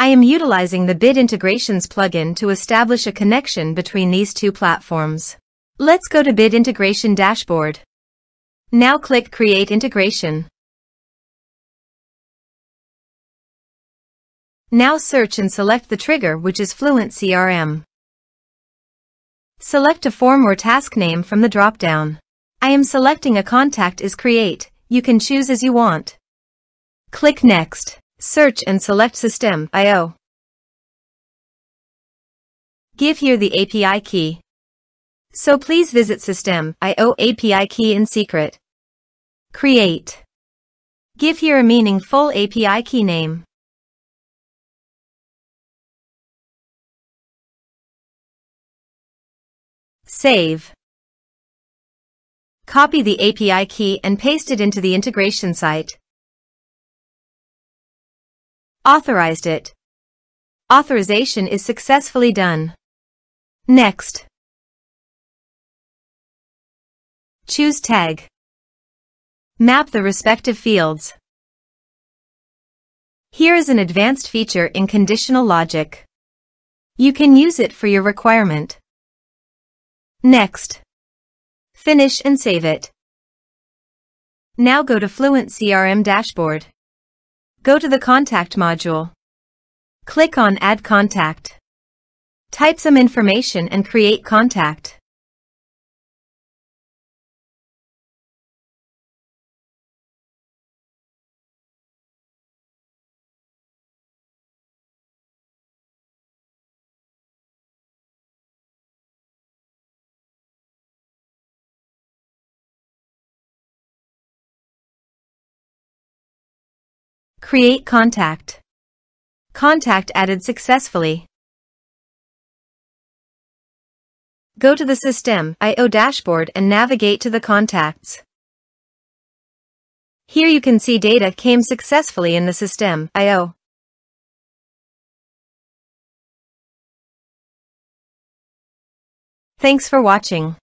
I am utilizing the Bit Integrations plugin to establish a connection between these two platforms. Let's go to Bit Integration Dashboard. Now click Create Integration. Now search and select the trigger which is Fluent CRM. Select a form or task name from the drop-down. I am selecting a contact is create, you can choose as you want. Click Next. Search and select System IO. Give here the API key. So please visit Systeme.io API key in secret. Create. Give here a meaningful API key name. Save. Copy the API key and paste it into the integration site. Authorized it. Authorization is successfully done. Next. Choose tag. Map the respective fields. Here is an advanced feature in conditional logic. You can use it for your requirement. Next. Finish and save it. Now go to Fluent CRM dashboard. Go to the Contact module. Click on Add Contact. Type some information and create contact. Create contact. Contact added successfully. Go to the Systeme.io dashboard and navigate to the contacts. Here you can see data came successfully in the Systeme.io Thanks for watching.